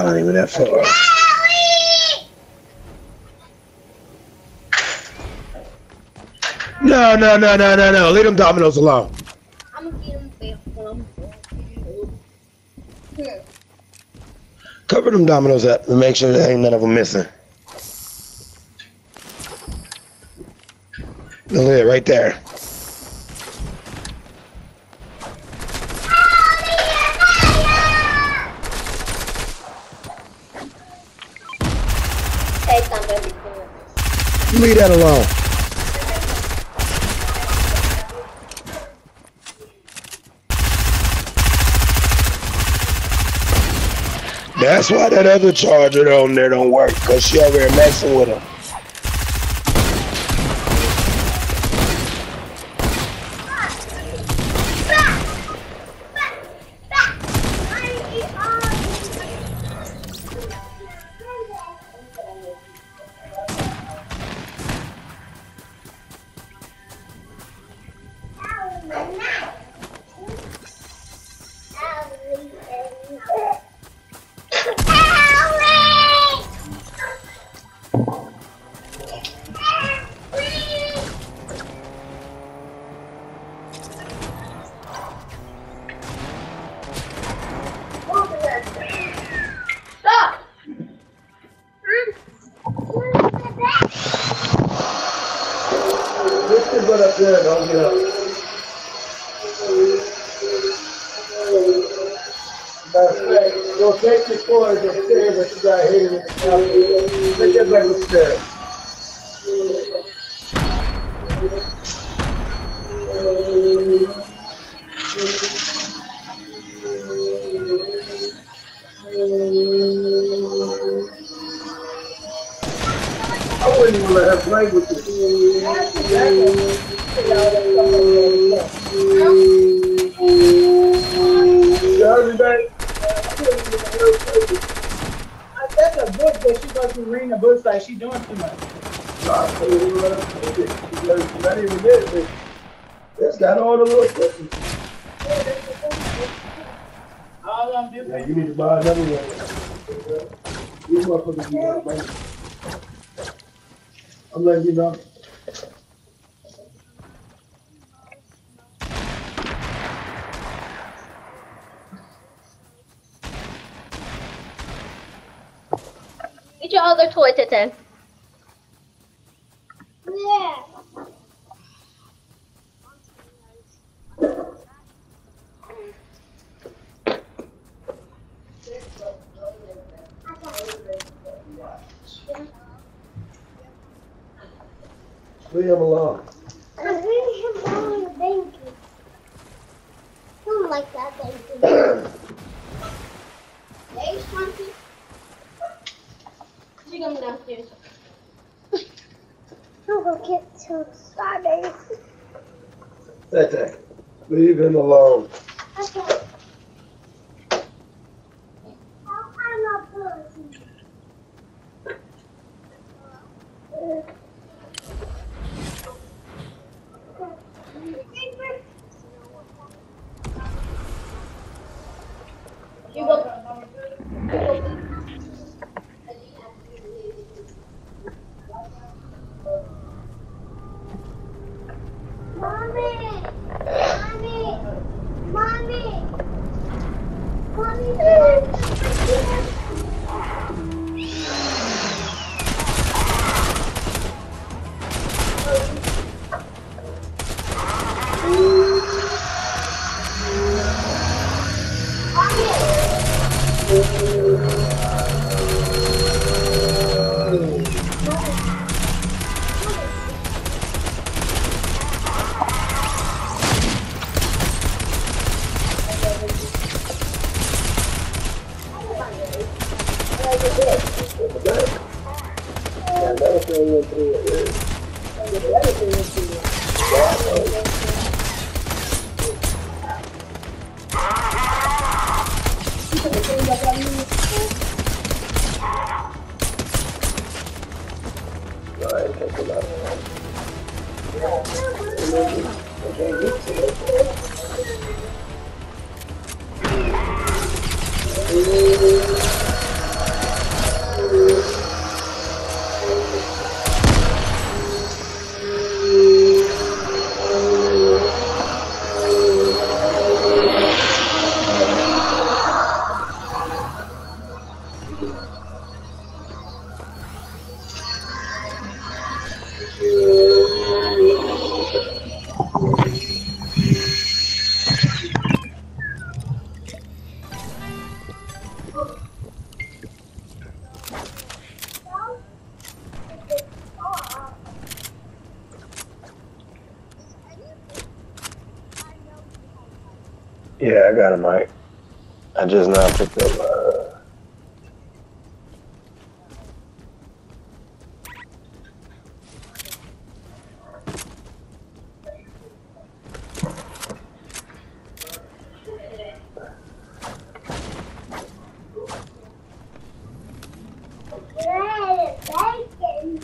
Y'all ain't even that far. No, no, no, no, no, no. Leave them dominoes alone. I'm gonna get him back when I'm Here. Cover them dominoes up and make sure there ain't none of them missing. Look at it right there. Leave that alone. That's why that other charger on there don't work, cause she over there messing with him. There, don't get up. Take toys upstairs that you got hidden in the closet. That she supposed to be reading the books like she doing too much. Not even this. It's got all the little stuff. All of them Yeah, you need to buy another one. You motherfuckers, money. I'm letting you know. Other toy, Titten. Yeah. Leave him alone. I really have one a baby. I don't like that baby. Hey, Shanti. She coming downstairs. I'm gonna get some strawberries. Tete, leave him alone. Okay. Woo! No, I ain't taking Yeah, I got a mic. I just now picked up. Uh, Bread, bacon.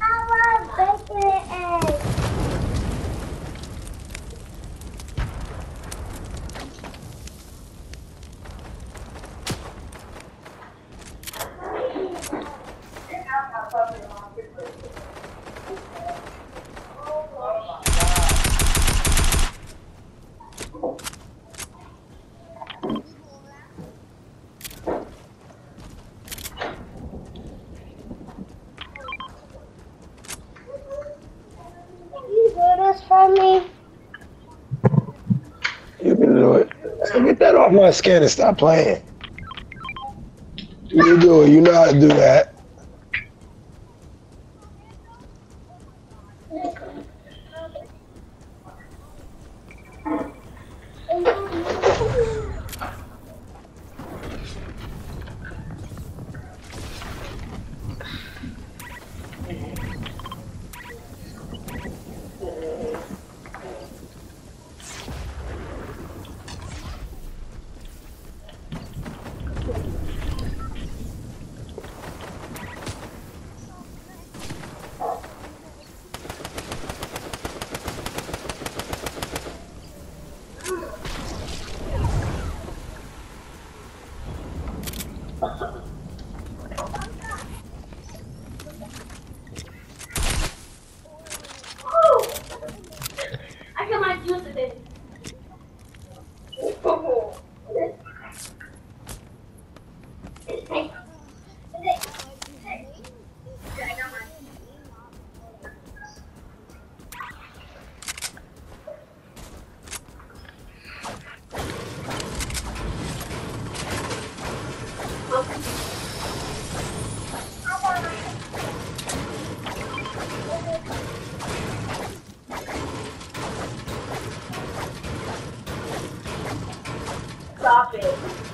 I love bacon and eggs. Can you do this for me? you can do it. So get that off my skin and stop playing. You do it. You know how to do that. Stop it.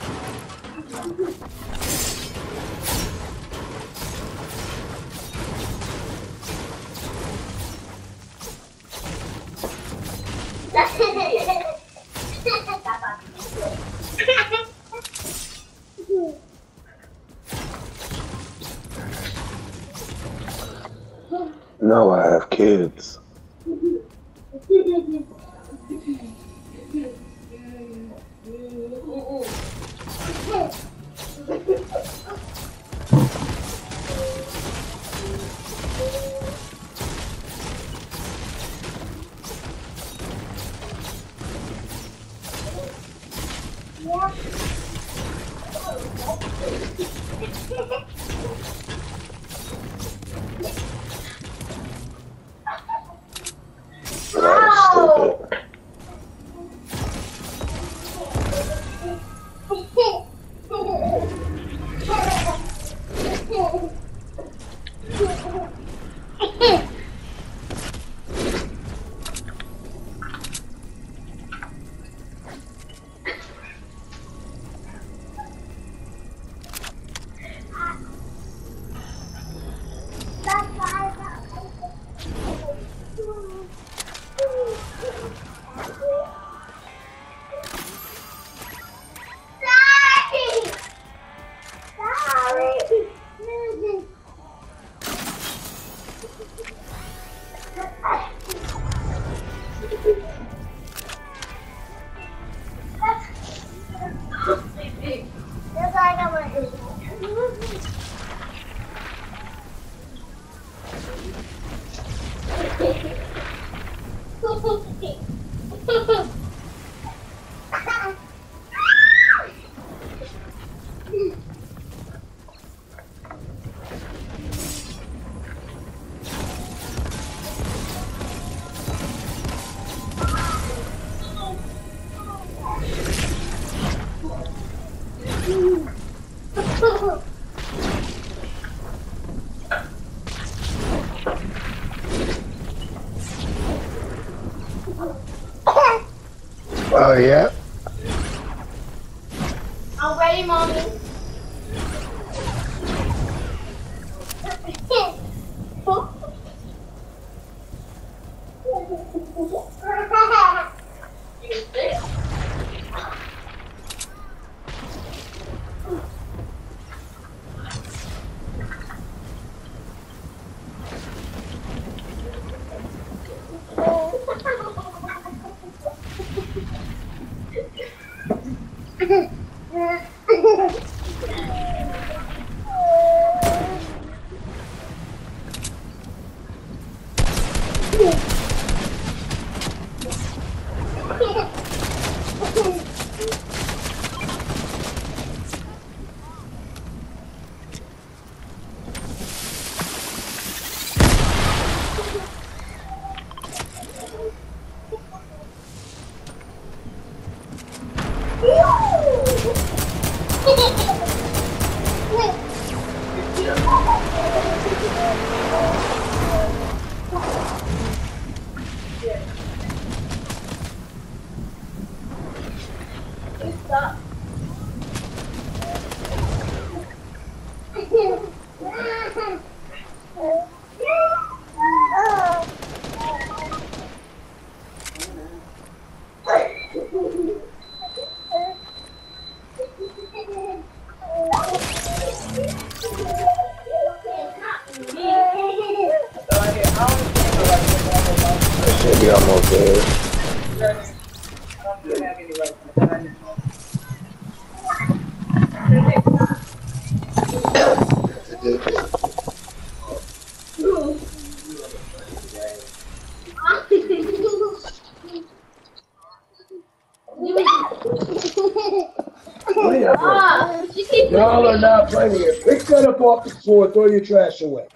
That Oh, yeah. Off the floor, throw your trash away.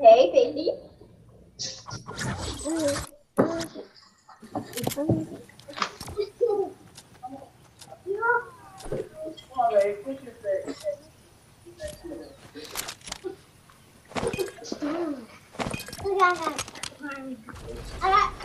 Hey, baby. I got camera.